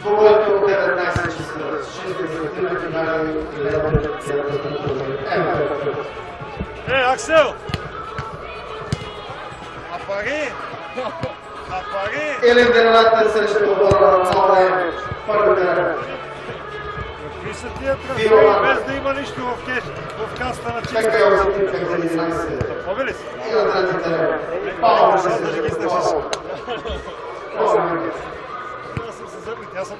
Твоето 19 часа. Ще десетина финали и да бъдат Е, Аксел! А пари? А пари? Елен Денелата срещу отбора на Цалай. Първата Какви са тия трансфери, без да има нищо в кеш, в каста на така чиста? е още 2011. Побе ли си? И на третата Павло ще се ги издържиш. Павло. Аз съм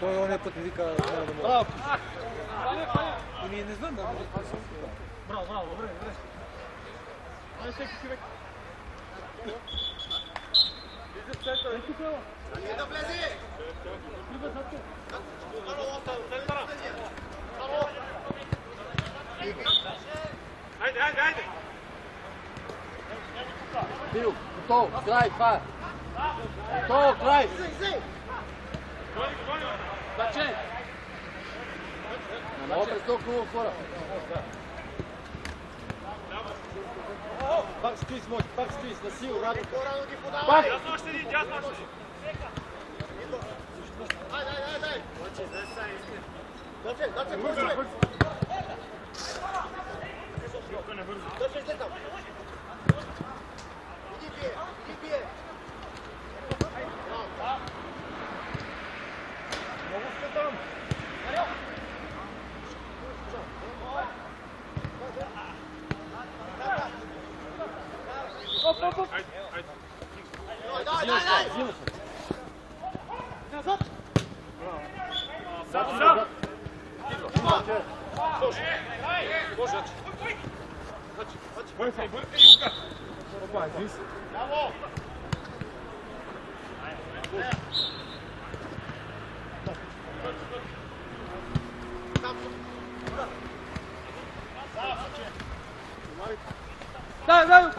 Той ония път ми вика, няма да мога. Ами не знам, да. Браво, браво, добре, добре. Ай, всеки човек. Бил, готов, край, това е. Готов, край. Баче. Не мога през толкова хора. Пак скрізь, Моть, пак скрізь, на сів, радик. Пак! Дядно, штирі, дядно, штирі. Дай, дай, дай, дай. Хочеш, дай сам, іскри. Даче, даче, курсуй. Даче, йди там. Іди б'є, іди б'є. Могу все там. Go, go!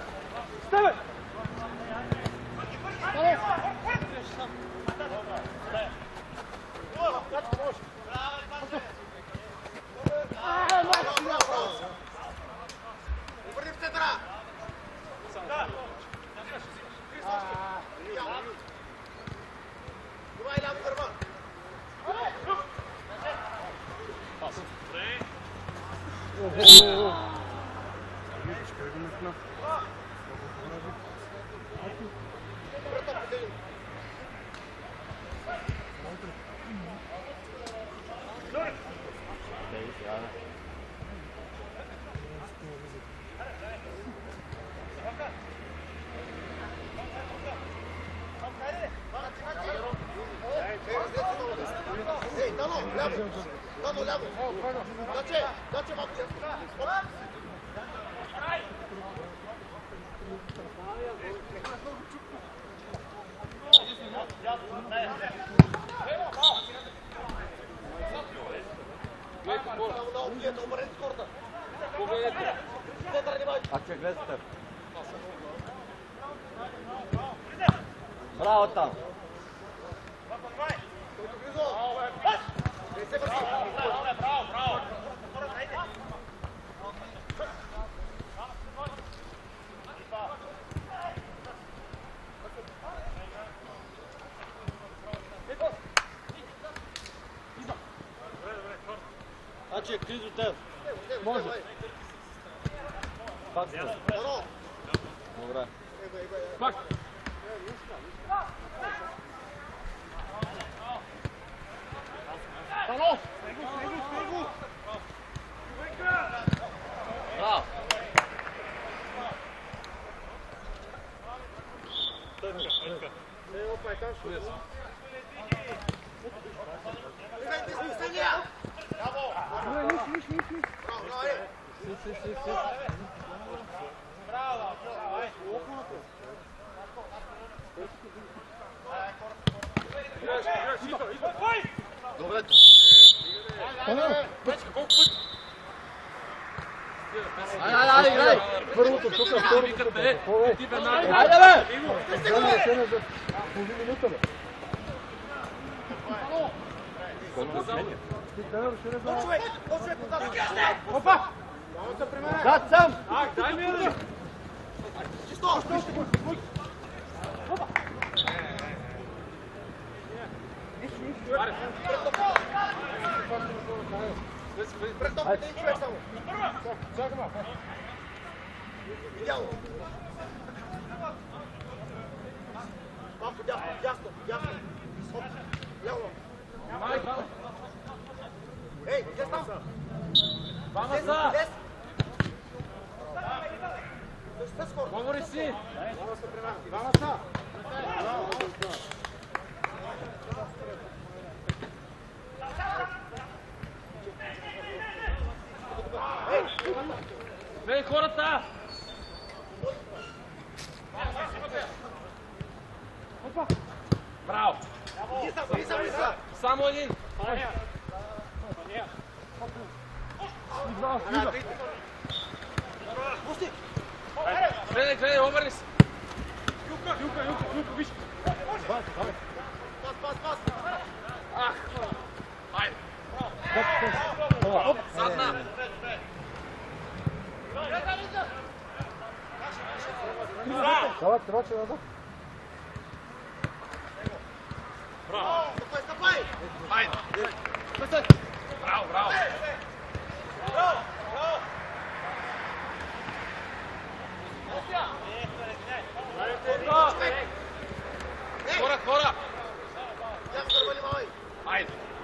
гледате. Браво там! Значи е кризотев. Може. Dobra. Pak! Bravo! Evo pa je kašu. Bravo! Niš, niš, niš, niš. Bravo, bravo, evo. Si, si, si, si. Добре. Пак. Браво. Айде, айде, айде, играй! Първото тук, второто тук. Ти веднага. Айде, бе! Взема решение за половин минута, бе. Ти взема решение за... Зад сам! Двама са! Говори си! Бей хората! Браво! Само един! Гледай, гледай, обърни се! Ах! Айде! Задна! Давай, троче назад. Айде! Браво, браво! Хора, хора! Айде! Аз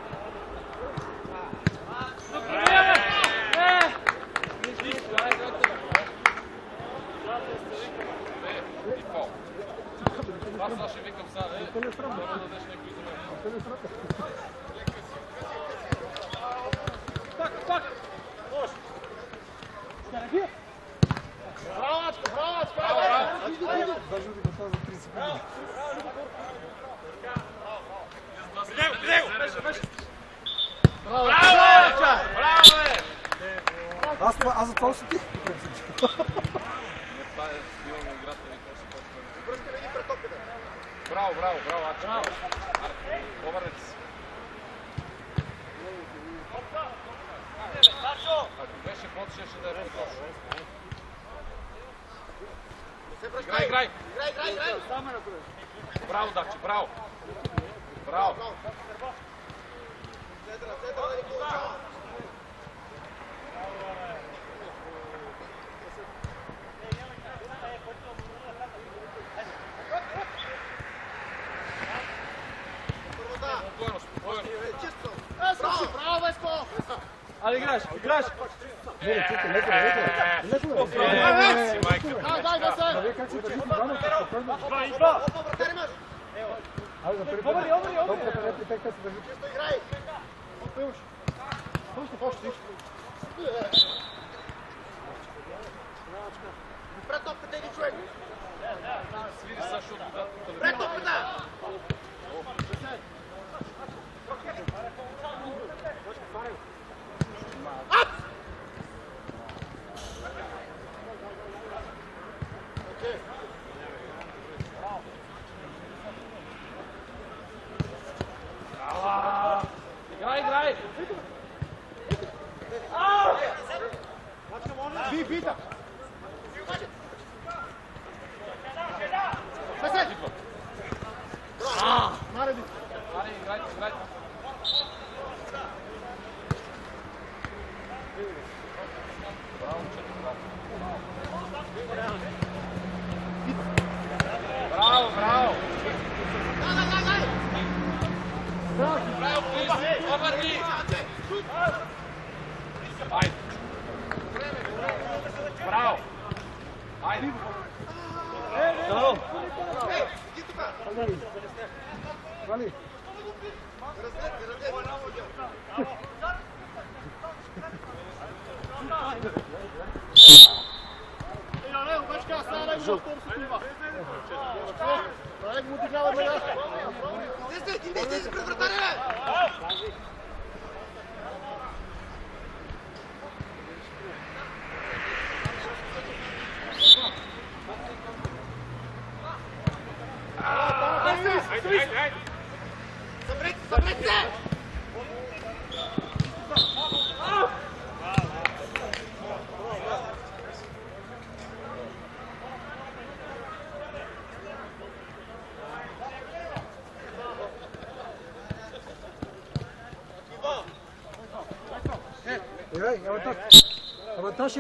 18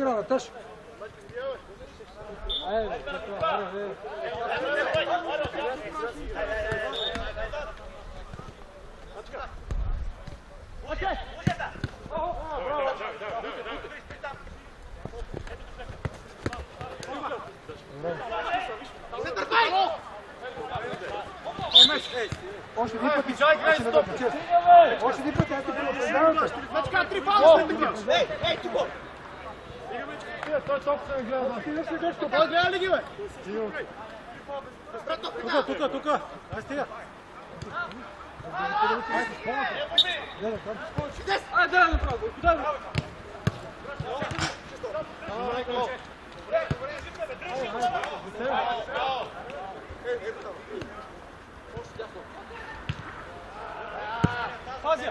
يلعب 18 عارف авантаж. Авантаж игра, авантаж. Айде, така, айде, айде. Още един път. Още един път. Още един път. Ето, продължавате. Тука, тука, тука. Ай, стига. А, да, направо. Куда бе? Пази!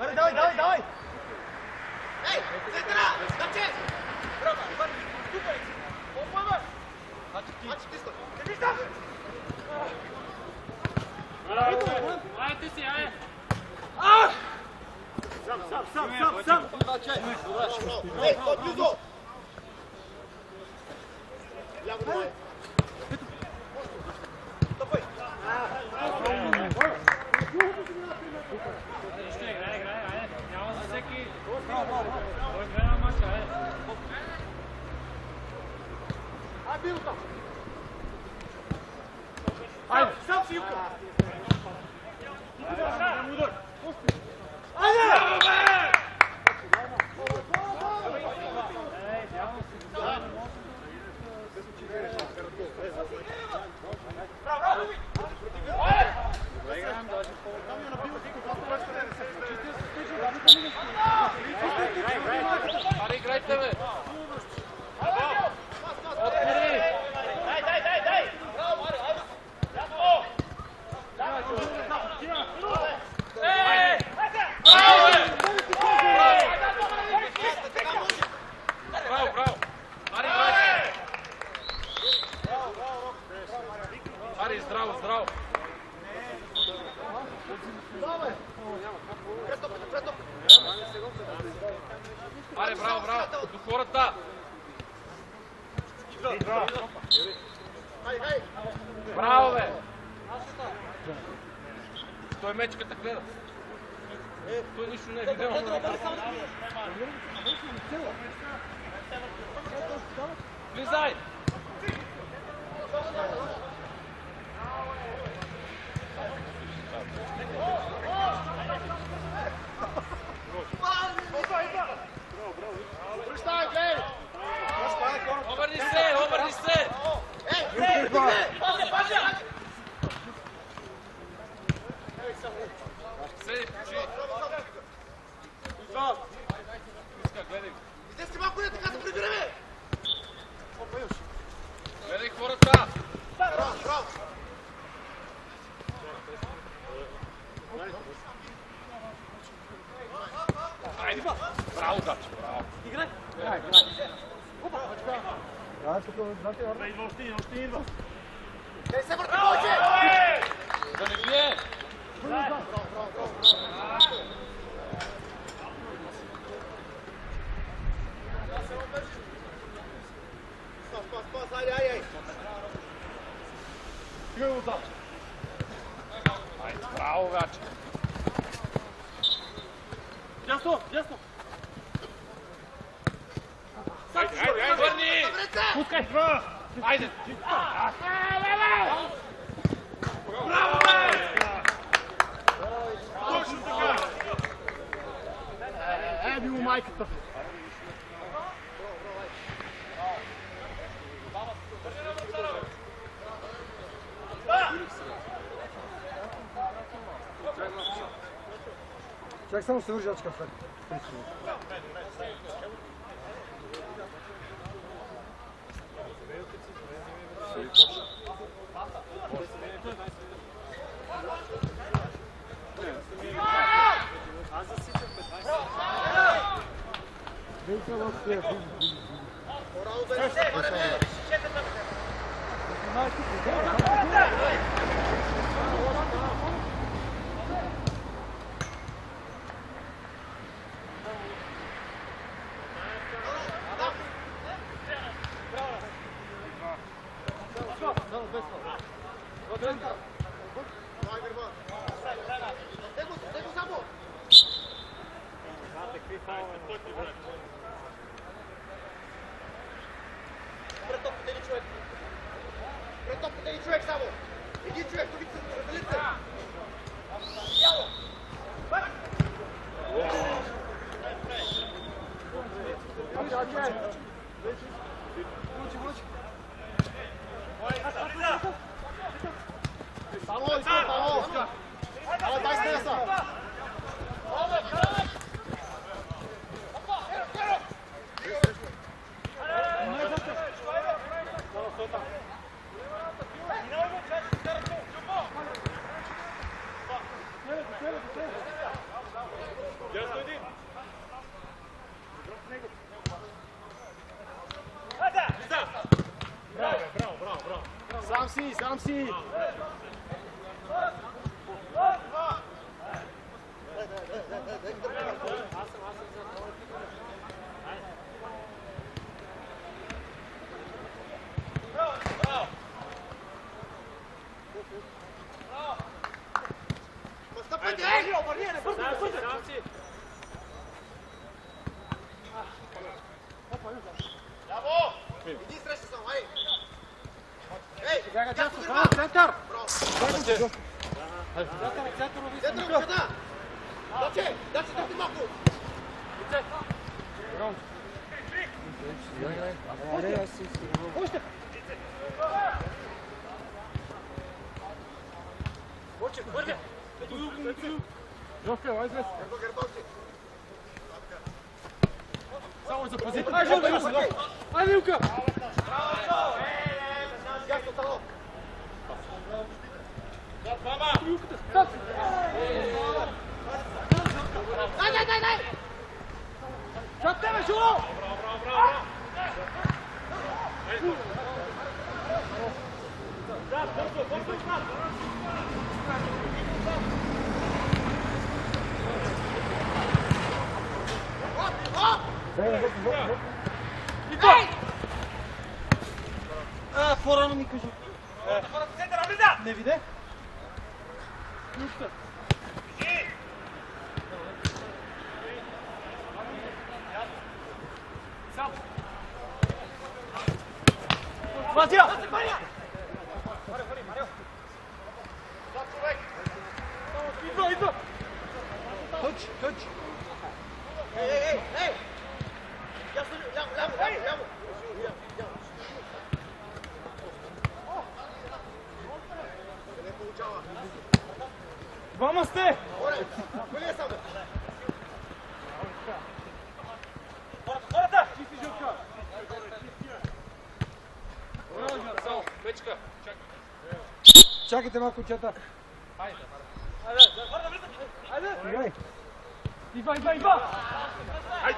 Аре, давай, давай, давай! Сам, сам, сам, сам! Айде! Сам си юка! Аре, Чак само се вържи очка след. Претопкате ли човек? Претопкате ли човек само? Един човек, тук се разделите. Яло! Само, иска, само! Ала, дай стреса! Сам си, сам си! Настъпвайте! Браво! Иди среща само, ай! Ей, дясно гърба! Център! Център, ръката! Даче, даче, тръпни малко! Жовка, айде. Гърба, гърба си! Само запази. Ай, Жовка, Жовка! Ай, Милка! Дясно, само! Дай, дай, дай, дай! Чак тебе, Жуло! А, по-рано ми кажи. Не виде? Нищо. Вадя! Идва, идва! Touch, touch. Ей, ей, ей, Двама сте! Горе, хвали я само! Чисти жълка! Само, Печка, чакай. Чакайте малко, чета. Играй. Идва, идва, идва! Дай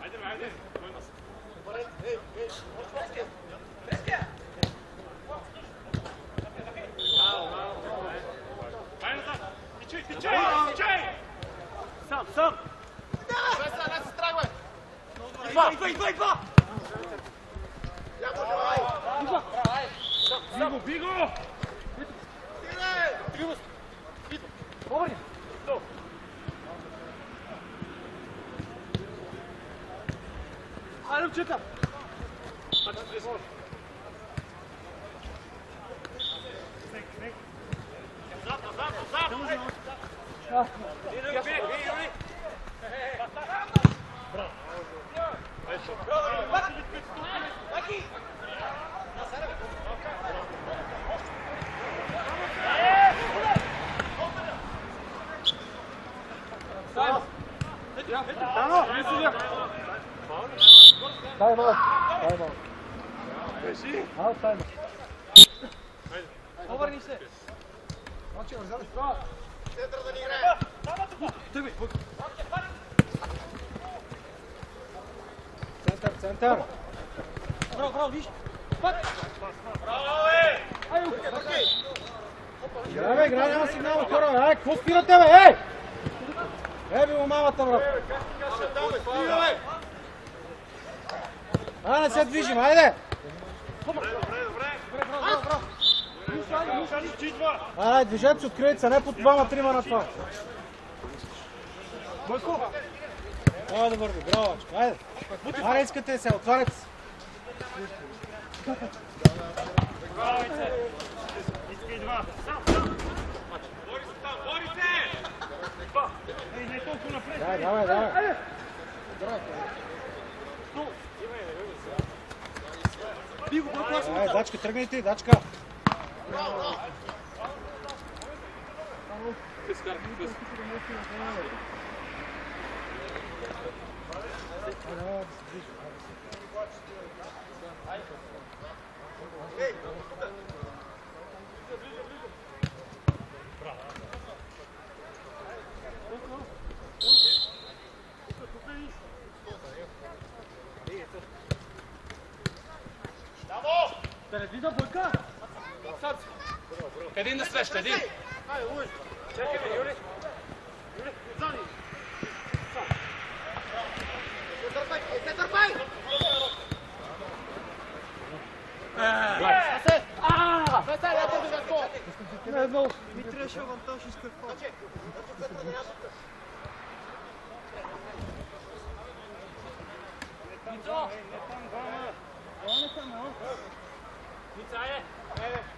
Hadi hadi. Ай, движете се, открийте се, не по двама-трима на това. Бойко! Ай, да върви, браво, айде. Искате се, отваряте се. Искай два! Сам, сам! Бори се там, бори се! Ей, не толкова напред! Давай, давай, давай. Биго, Бойко, аз Ай, дачка, тръгнете, дачка. Да не вида Бойка! Един да среща, един. Не търпай! Не търпай! Весело, я бъде за гол! Не, едно. Ми трябваше авантаж и какво? Значи, център да няма тук. Горе, горе за първата. Айде. Първата горе! Браво.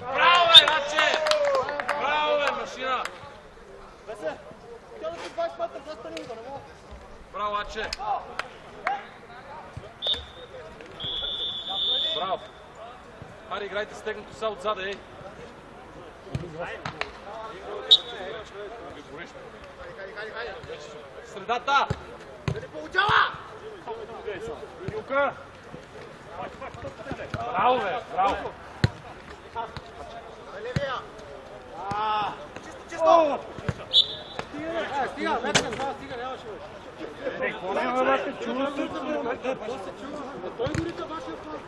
Браво, бе, Раче! Браво, бе, машина! Тя да си 20 метра, застани го, не мога. Браво, Аче! Браво! Аре, играйте стегнато са отзад, ей! Средата! Да не получава! Юка! Браво, бе! Браво! На левия. Чисто, чисто! Ай, стига, вече, това стига, нямаше, бе. Е, какво няма, бе, чува се? Той горите вашия план.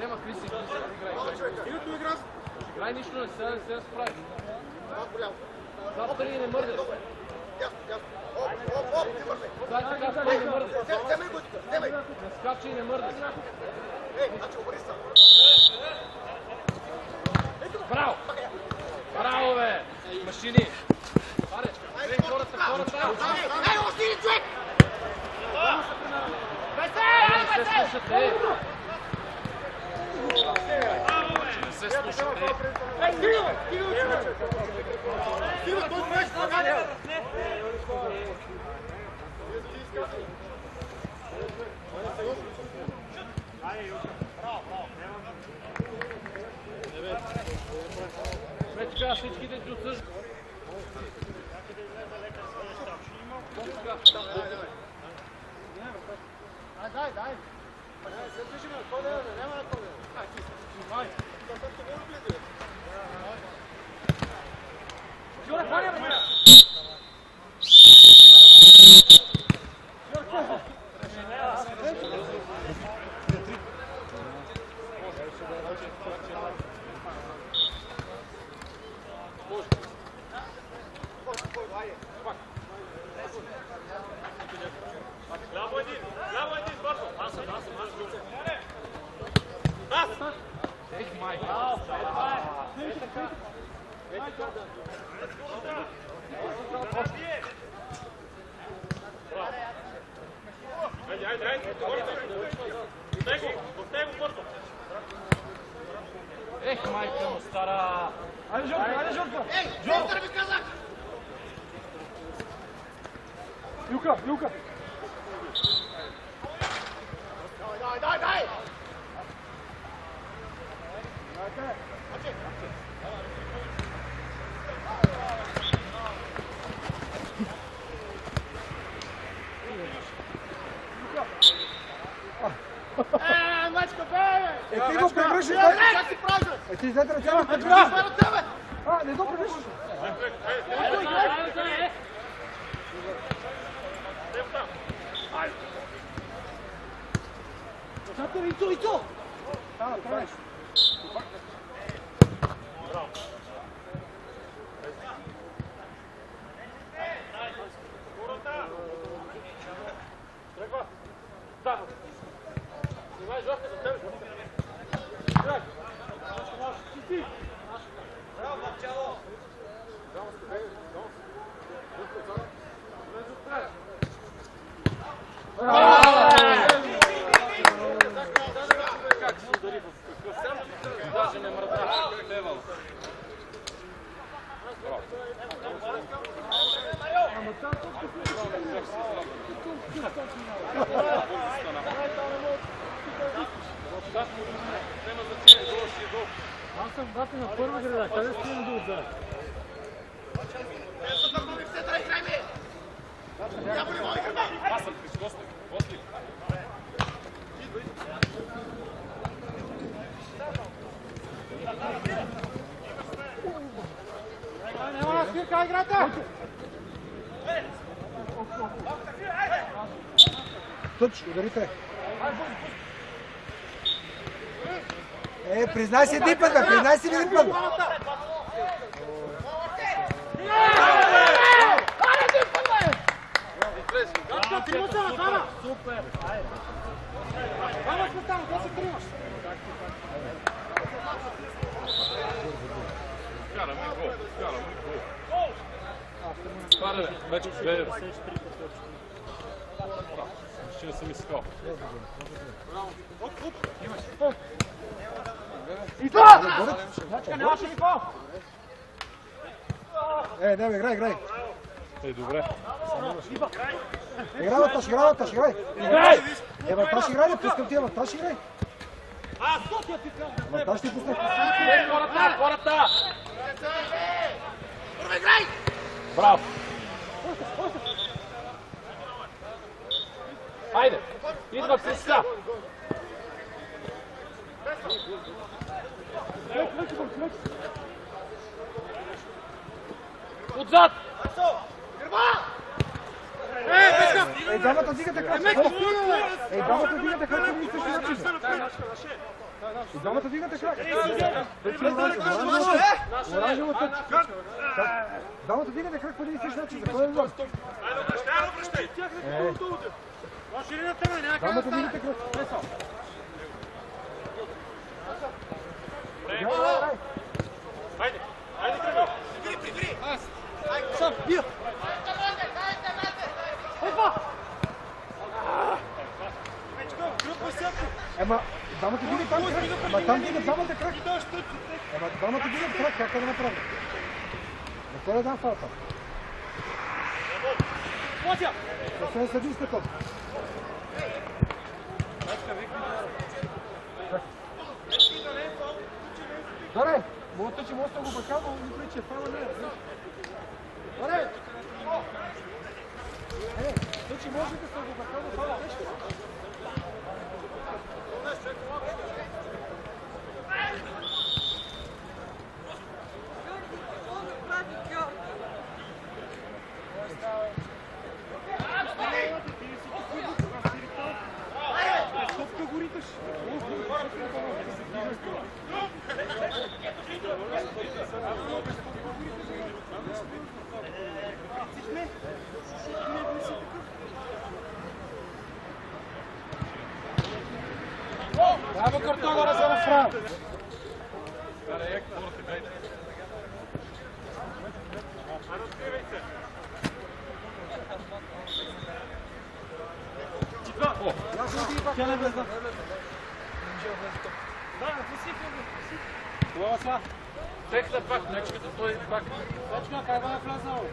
Няма Криси, Криси, играй. Стигато игра. Играй нищо, не се, не се справи. Малко ляво. Зад три не мърдаш. Ясно, ясно. Оп, оп, оп, не вървай. Дай така, стой, не мърдаш. Взем- Вземай го, вземай. Не скачи и не мърдаш. Ей, значи обърни се. Браво! Браво, бе! Машини! Айде, гледай хората, хората! Ей, един човек! Не се слушате! Ей, стига, стига, човек. Стига, той беше спагаден. Вече така всичките ти отсъждат. Дай, дай, дай. Не се движим на кой да е, няма на кой да е. Ай, ти си, снимай. Да, да, да, да, да, да. Жора, хваня, бе! Ляво един, ляво един, бързо. Аз съм, аз съм, аз съм. Аз! Айде, айде, айде, бързо. До него, до него бързо. Ех, майка му, стара! Айде, Жорка, айде, Жорка! Ей, Жорка, ви казах! Юка, Юка! Дай, дай, дай! Е, мачка, бе! Е, ти го превръщаш, Е, бе! как си правиш, бе? Е, ти взете ръцете, бе! Това е от тебе! А, не го превръщаш! Чакай, Ицо, Ицо! Стана, правиш. Тръгва. Да. Снимай, Жорка, за тебе. Тръг. Ти. Даже не мръдна. Левал. Няма значение, долу си е долу. Аз съм бати на първа града, къде стоим до отзад? Е, за да му ви все да играй, бе! Няма ли мой гърба? Аз съм Крис Костев. Костев. Няма да спирка играта! Тъч, ударите. Е, признай си един път, признай си един път. Супер! Айде! Вкараме гол. Вкараме гол. Вече гледай. Ще не съм искал. Е, не, бе, играй, играй. Е, добре. Играй, бе, Таш, играй, бе, Таш, играй. Играй! Е, бе, Таш, играй, не пускам тия, бе, Таш, играй. Бе, Таш, ти пусна. Е, хората, хората! Първо играй! Браво! Хайде! Идват се сега! Отзад! Гърба! Е, двамата дигате крак. Е, двамата дигате по един и същи начин. И двамата дигате крак. Тъч. Двамата дигате крак по един и същи начин. За кой е въпрос? Е, двамата дигате крак. Играй, играй. Хайде! Хайде, Кръгъл! Прибери, прибери! Сам, бия! Ема, двамата дигат там крак. Ама там дигат двамата крак. Ема, двамата дигат крак. Как да направим? На кой да дам фалта? Мотя! Освен съдиста топ. Добре, мога че може да го бака, но не прича, това не е. Добре! Е, то, че може да се го бака, но това не е. Браво, Картогора, за направо! Тя не влезна. Хубава са. Текста пак, нечката той пак. Точно, как е влезнал?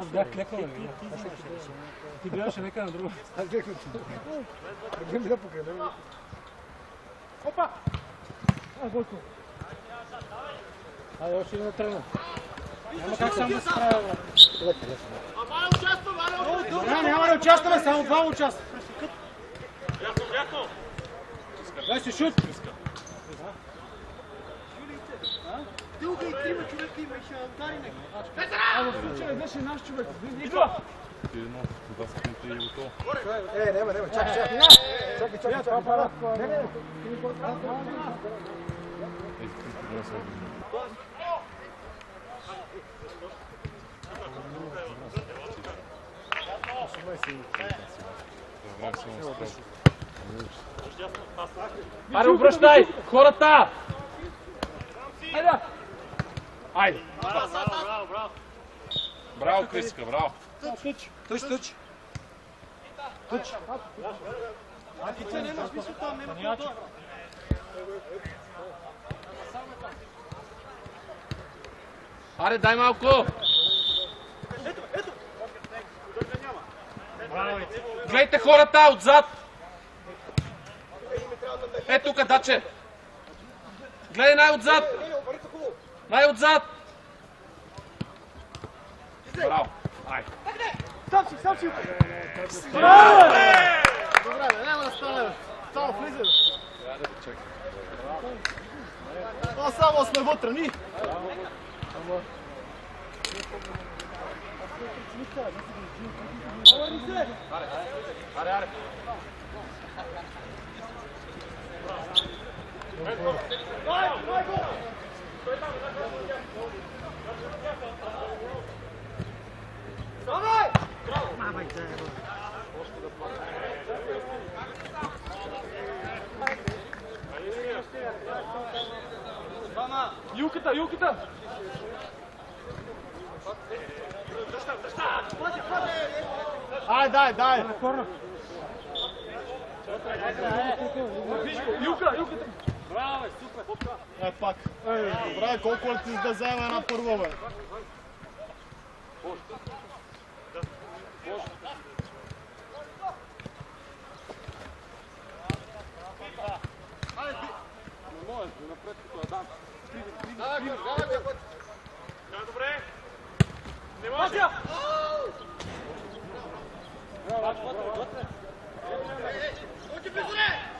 Аз бях клекнал. бе. Ти гледаше нека на друго. Аз бях на. Не ми да покрай него. Опа! А, Бойко. Айде, още един тръгна. Няма как сам да се справя, брат. Няма, няма да участваме, само два участват. Ясно, ясно. Дай се шут. Друга и трима човека има и ще удари него. А в случая беше наш човек. Идва! Е, няма, няма, чакай, чакай. Чакай, чакай, чакай. Не, не, Аре, обръщай! Хората! Айде! Айде! Браво, браво, браво, браво. Криска, браво! Туч, туч, туч. Туч. А ти че няма смисъл там, какво да. Аре, дай малко! Гледайте хората отзад! Е, тук, даче! Гледай най-отзад! Най-отзад! Браво! Айде! Сам си, сам си. Добре, бе, няма да стане, бе. Само влизай, бе. То само сме вътре, ни. Аре, аре! Юката, юката! Ай, дай, дай. Юка, юката! Е, пак. Добре, колко ли ти да вземе една първа, бе? Да, добре. Не може. Дима, Бойко!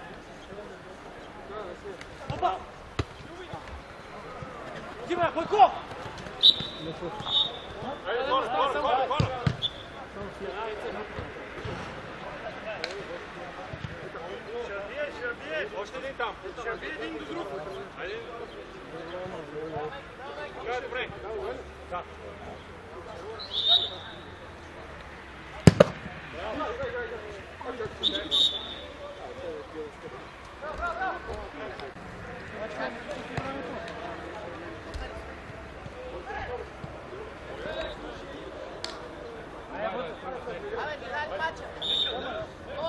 Айде, горе, горе, горе, горе. Ще бие, ще бие. Още един там. Ще бие един до друг. Айде. Да, добре. Да. Evo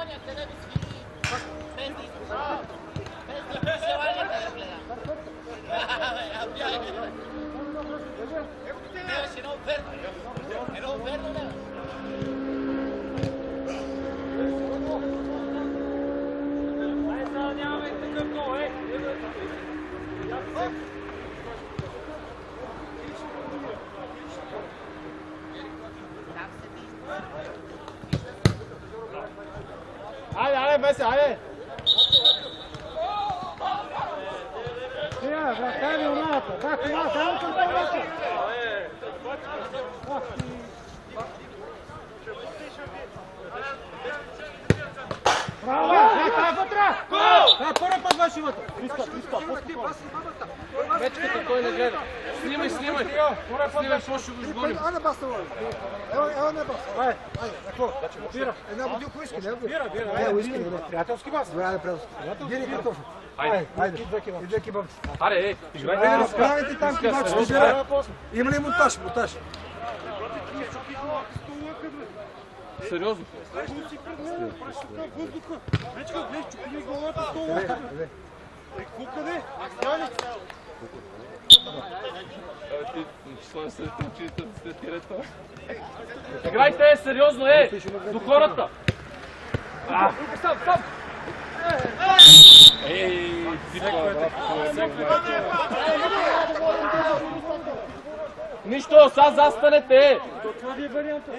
ti te ne. Ne, si no verno. Ne, no verno ne. Първи път ваше имате. Криска, Криска, Мечката той не гледа. Снимай, снимай. Снимай, какво ще го изгоним. Ана баста, Ево, ево не баста. Айде, айде, какво? Бира. Една бутилка уиски, не? Бира, бира. Не, уиски не, не. Приятелски бас. Добре, не приятелски. Бира и картофи. Айде, айде. И две кебабчета. Аре, ей, играйте. Айде, разправите там кебабчета, бира. Има ли монтаж? Монтаж. Сериозно. Вечка, гледай, чупи ми главата това. Е, къде? Стани. Ти, слава се, че след тирето. Играйте, сериозно, е! До хората! А! Стоп, стоп! Ей, ципа, Нищо, сега застанете! Това ви е варианта.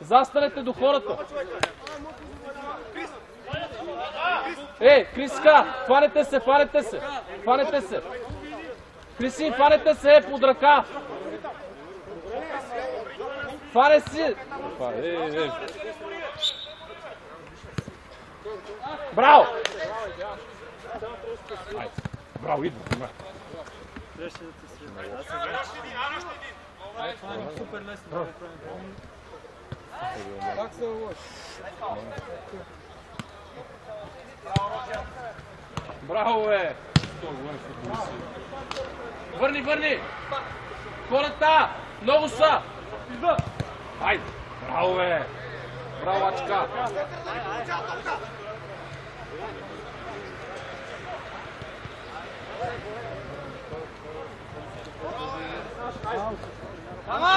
Застанете до хората! Е, Криска, хванете се, хванете се! Хванете се! Криси, хванете се под ръка! Хване си! Е, е. Браво! Браво, идва. идва. Супер лесно. Лош? Браво, бе! Върни, върни! Хората! Много са! Хайде! Браво, бе! Браво, Ачка!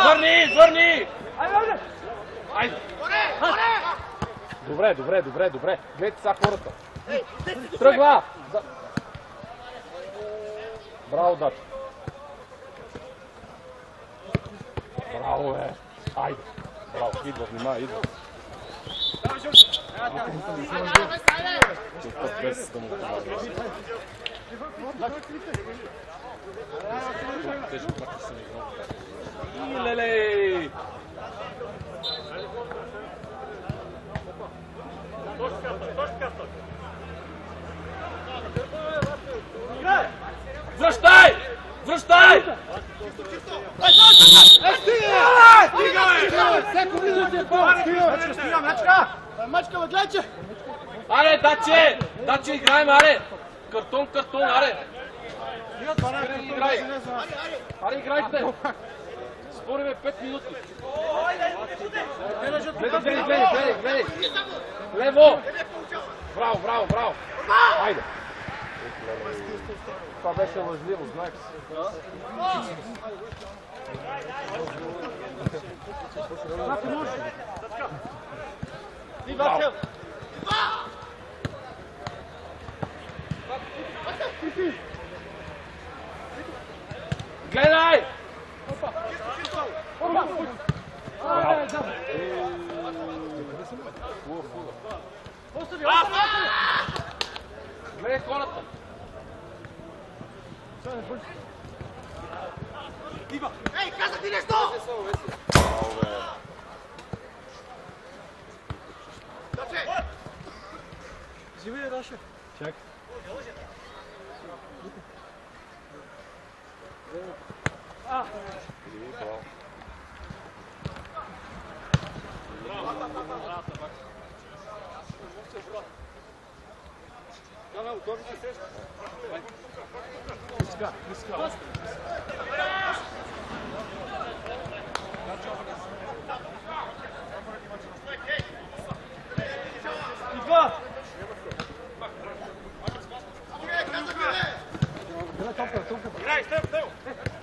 Върни, върни! Айде! Добре, добре, добре, добре. Гледайте сега хората. Тръгва! Браво, Дачо. Браво, е. Айде. Браво, идва, внимай, идва. Да му помага. Тежко пак съм играл. Леле! Връщай! Връщай! Всеко влизате в пол. Мечка, стига, мечка. Мечка, бе, гледай, че. Аре, даче! Даче, играем, аре! Картон, картон, аре! Аре, играй! Аре, играйте! Спориме 5 минути. Гледай, гледай, гледай, гледай! Лево! Браво, браво, браво! Айде! Това беше лъжливо, знаеш. Браво! Гледай! Гледай хората! Ей, казах ти нещо! Живи, Раша. Идва! Ей, казах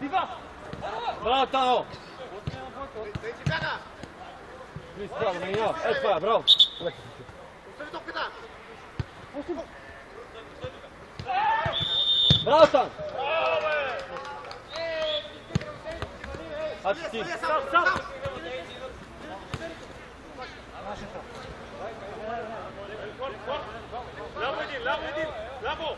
ти, бе! Браво, Тао! Ей, че бяга! Браво, Даниел. Е, това е, браво. Остави топката! Браво, Стан! Ачи ти! Сам, сам! Ляво един, ляво един! Ляво!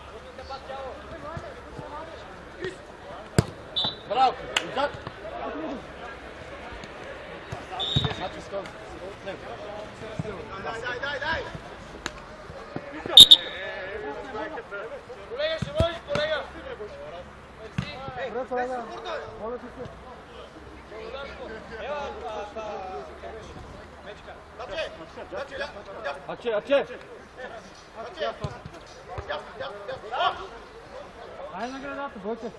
Браво! Отзад! Дай, дай, дай, дай! Колега, ще водиш, колега! Добре, колега. Моля ти се. Даче! Даче, ля! Ля! Аче, аче! Даче! Ясно, ясно, ясно! Ай на градата, бойте.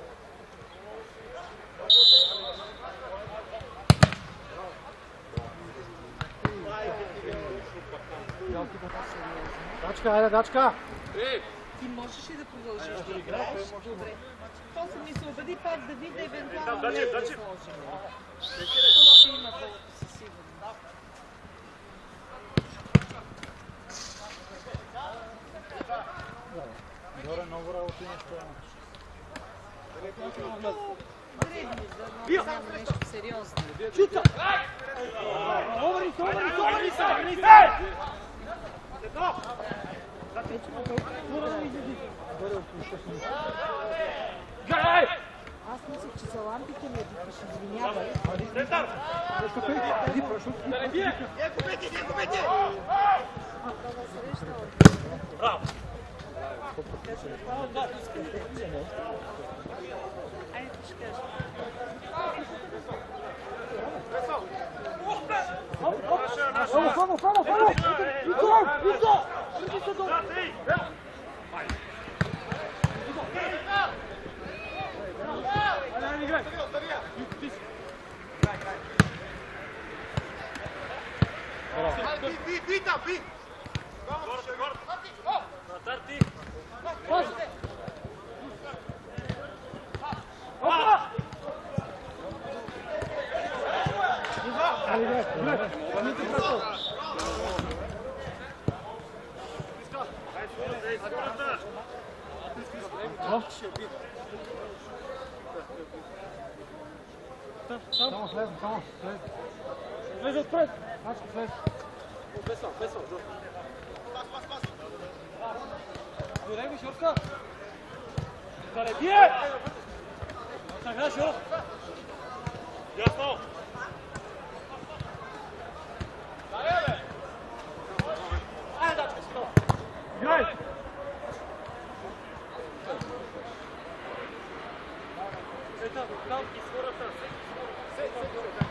Дачка, айде, дачка! Ти можеш ли да продължиш да играеш? Добре. После ми се убеди пак да видя евентуално Да, сложим. То ще има повече със сигурност. Добре, много работа имаш това. Дребни, да не само нещо сериозно. Гай! Аз мислех, че за лампите ме викаш, извинявай. Да не бие! Е, губете, не губете! Айде, ще кажа. Само, само, само, само! Ито, ито! Би, би, би там, би! Натарти! Ей, скората! Само слез, само Podajmy środka. Dalej, bije! Tak, na. Jasno. Dajemy. Ale dać wszystko. Graj. Tam, tam, skoro tam.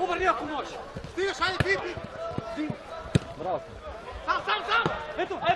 Ubar nije ako može. Stigaš, ajde, pipi. Bravo. Sam, sam, sam. Eto, ajde.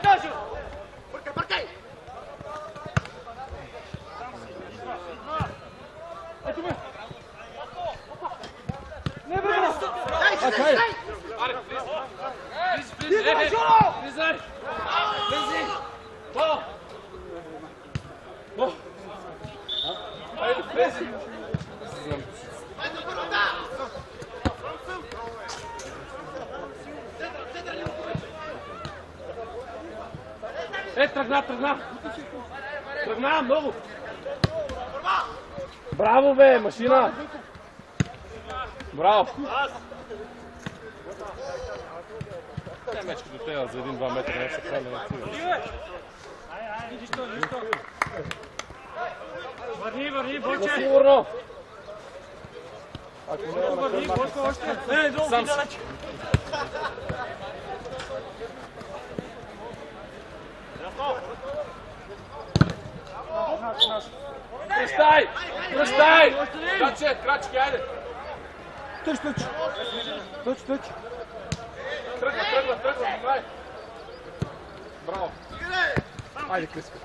Айде, Клиско.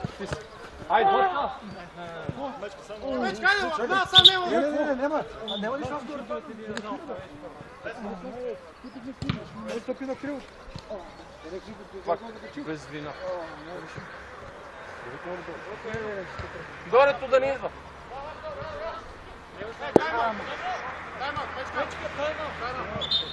Айде, Ботка. Мечка, хайде, да, сам няма. Не, не, не, няма. А няма ли шанс горе? Не стъпи на крилото. Пак, без вина. Горето да не идва. Тайма, тайма, тайма, тайма.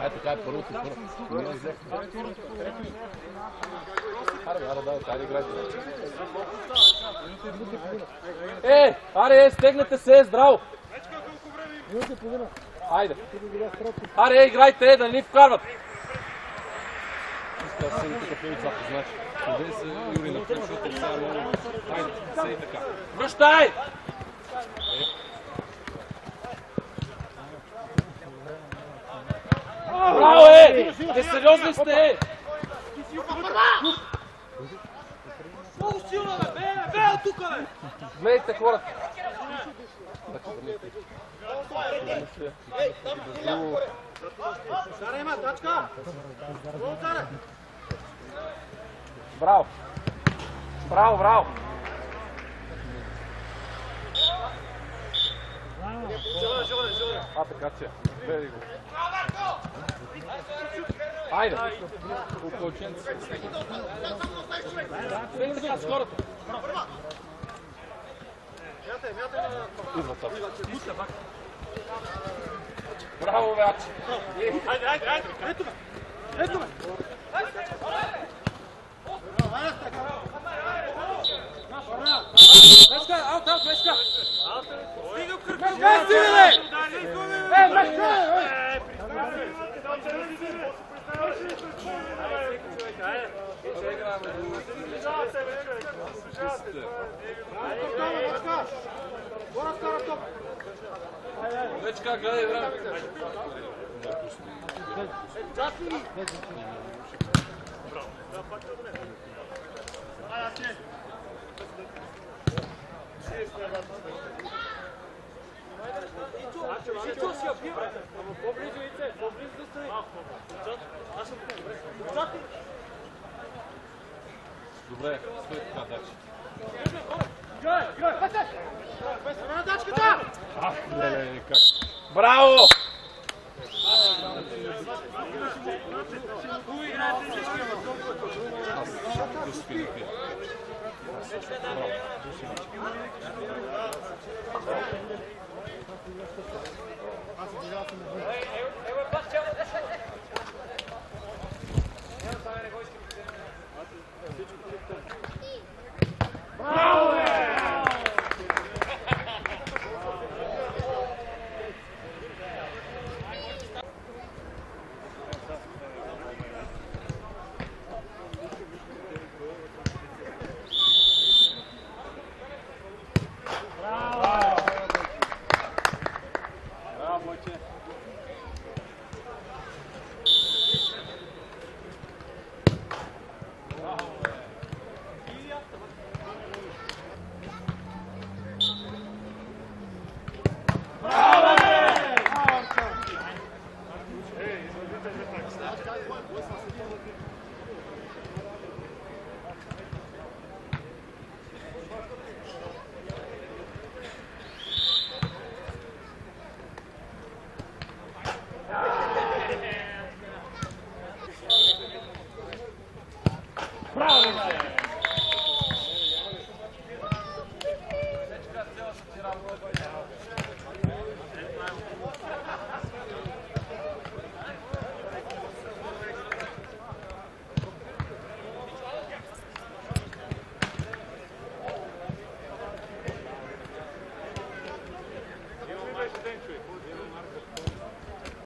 Ай, така е първото. Ние взехме. Аре, аре, дай, аре, играйте. Е, аре, е, стегнете се, здраво. Хайде. Аре, е, играйте, е, да ни вкарват. Иска се и така певи това, значи. Къде се Юрина, защото сега много... Хайде, се и така. Връщай! Браво е! Те сериозни сте! Е! Много силно, бе! Бе, от тук, бе! Гледайте хората! Браво! Браво, браво! А, така че. Гледай го. Айде! Околченци. Сега така с хората. Идва там. Браво, бе, Ачи! Айде, айде, айде! Ето ме! Ето ме! Мешка, аут, аут, мешка! Стига в кръка! Мешка, стига, бе! Е, мешка, бе! Дечка, гледай, брат. Браво. Да, пак да не. Ајде, ајде. Шест, брат. Добре, стой така, дачи. Ах, леле, как. Браво! Аз ще го спи да пия. Браво,